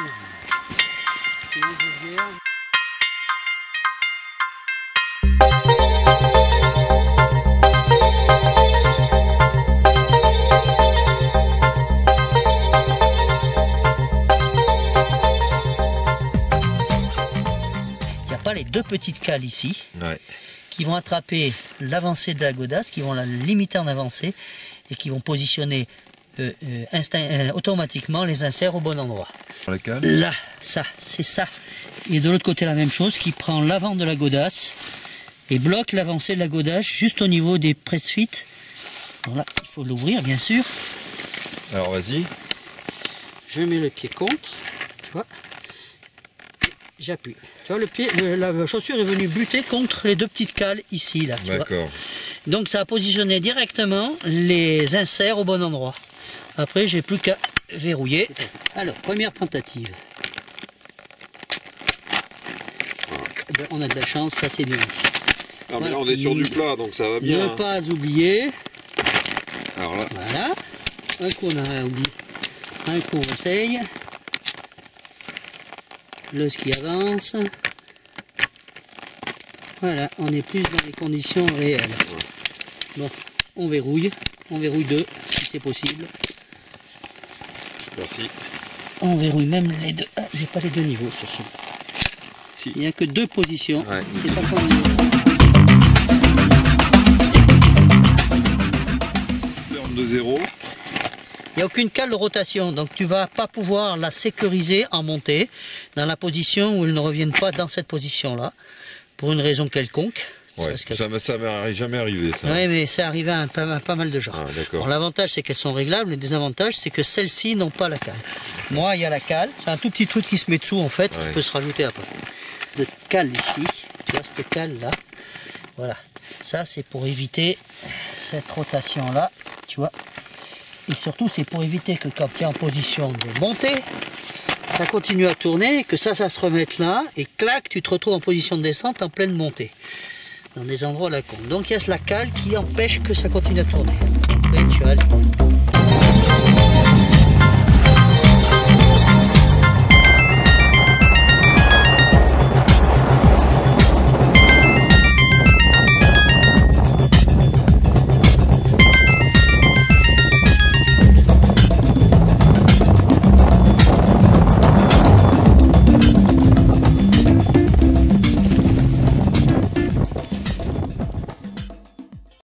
Il n'y a pas les deux petites cales ici Ouais. qui vont attraper l'avancée de la godasse, qui vont la limiter en avancée et qui vont positionner euh, euh, euh, automatiquement les inserts au bon endroit. Là, ça, c'est ça. Et de l'autre côté, la même chose, qui prend l'avant de la godasse et bloque l'avancée de la godasse juste au niveau des press-fit. Alors là, il faut l'ouvrir, bien sûr. Alors vas-y. Je mets le pied contre, tu vois. J'appuie. Tu vois, le pied, le- la chaussure est venue buter contre les deux petites cales ici, là. D'accord. Donc ça a positionné directement les inserts au bon endroit. Après, j'ai plus qu'à verrouiller. Alors, première tentative. Eh ben, on a de la chance, ça c'est bien. Non, mais Voilà. là, on est sur du plat, donc ça va bien. Ne hein. pas oublier, Alors là, voilà. Un coup on a oublié, un coup on essaye. Le ski avance. Voilà, on est plus dans les conditions réelles. Bon, on verrouille, on verrouille deux si c'est possible. Merci. On verrouille même les deux. Ah, j'ai pas les deux niveaux sur ce. Si. Il n'y a que deux positions. Ouais. C'est pas comme de zéro. Il n'y a aucune cale de rotation, donc tu vas pas pouvoir la sécuriser en montée dans la position où elle ne revienne pas dans cette position-là, pour une raison quelconque. Ouais. Ça m'est ça m'est jamais arrivé ça. Ouais, mais c'est arrivé à, un- pas, à pas mal de gens. Ah, L'avantage, c'est qu'elles sont réglables. Le désavantage, c'est que celles-ci n'ont pas la cale. Moi, il y a la cale. C'est un tout petit truc qui se met dessous, en fait, qui peut se rajouter après. De cale ici. Tu vois, cette cale-là. Voilà. Ça, c'est pour éviter cette rotation-là. Tu vois. Et surtout, c'est pour éviter que quand tu es en position de montée, ça continue à tourner, que ça, ça se remette là, et clac, tu te retrouves en position de descente en pleine montée dans des endroits à la con. Donc il y a la cale qui empêche que ça continue à tourner.